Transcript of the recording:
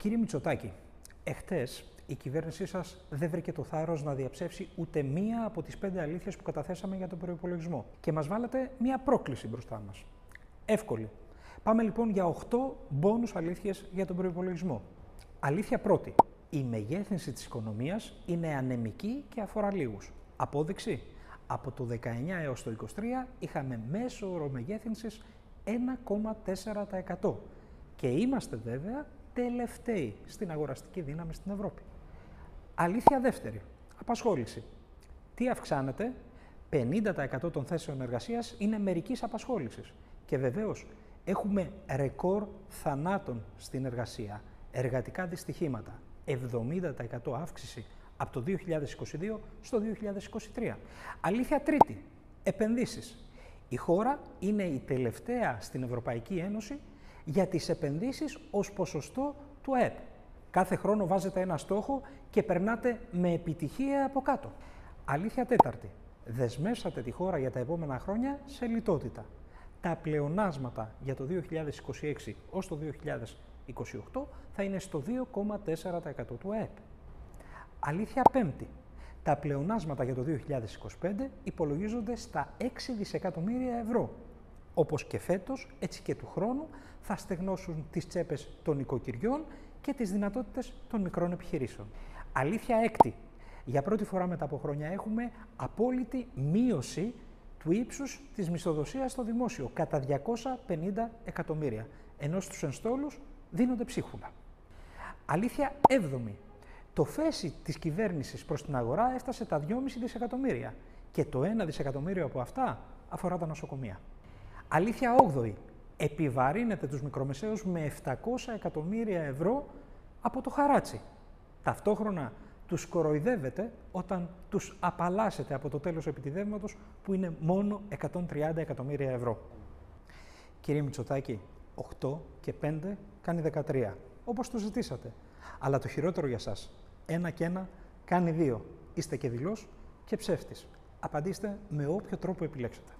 Κύριε Μητσοτάκη, εχθές η κυβέρνησή σας δεν βρήκε το θάρρος να διαψεύσει ούτε μία από τις πέντε αλήθειες που καταθέσαμε για τον προπολογισμό. Και μας βάλατε μία πρόκληση μπροστά μας. Εύκολη. Πάμε λοιπόν για 8 μπόνους αλήθειες για τον προπολογισμό. Αλήθεια πρώτη. Η μεγέθυνση της οικονομίας είναι ανεμική και αφορά λίγους. Απόδειξη. Από το 19 έως το 23 είχαμε μέσο όρο μεγέθυνσης 1,4% και είμαστε βέβαια τελευταίοι στην αγοραστική δύναμη στην Ευρώπη. Αλήθεια δεύτερη, απασχόληση. Τι αυξάνεται, 50% των θέσεων εργασίας είναι μερικής απασχόλησης. Και βεβαίως έχουμε ρεκόρ θανάτων στην εργασία, εργατικά δυστυχήματα, 70% αύξηση από το 2022 στο 2023. Αλήθεια τρίτη, επενδύσεις. Η χώρα είναι η τελευταία στην Ευρωπαϊκή Ένωση για τις επενδύσεις ως ποσοστό του ΑΕΠ. Κάθε χρόνο βάζετε ένα στόχο και περνάτε με επιτυχία από κάτω. Αλήθεια τέταρτη. Δεσμεύσατε τη χώρα για τα επόμενα χρόνια σε λιτότητα. Τα πλεονάσματα για το 2026 ως το 2028 θα είναι στο 2,4% του ΑΕΠ. Αλήθεια πέμπτη. Τα πλεονάσματα για το 2025 υπολογίζονται στα 6 δισεκατομμύρια ευρώ. Όπως και φέτος, έτσι και του χρόνου, θα στεγνώσουν τις τσέπες των οικοκυριών και τις δυνατότητες των μικρών επιχειρήσεων. Αλήθεια έκτη. Για πρώτη φορά μετά από χρόνια έχουμε απόλυτη μείωση του ύψους της μισθοδοσίας στο δημόσιο κατά 250 εκατομμύρια, ενώ στους ενστόλους δίνονται ψίχουλα. Αλήθεια έβδομη. Το φέση της κυβέρνησης προς την αγορά έφτασε τα 2,5 δισεκατομμύρια και το 1 δισεκατομμύριο από αυτά αφορά τα νοσοκομεία. Αλήθεια όγδοη επιβαρύνετε τους μικρομεσαίους με 700 εκατομμύρια ευρώ από το χαράτσι. Ταυτόχρονα τους κοροϊδεύετε όταν τους απαλλάσσετε από το τέλος επιτιδεύματος που είναι μόνο 130 εκατομμύρια ευρώ. Κύριε Μητσοτάκη, 8 και 5 κάνει 13, όπως το ζητήσατε. Αλλά το χειρότερο για σας, ένα και ένα κάνει δύο. Είστε και δηλός και ψεύτης. Απαντήστε με όποιο τρόπο επιλέξετε.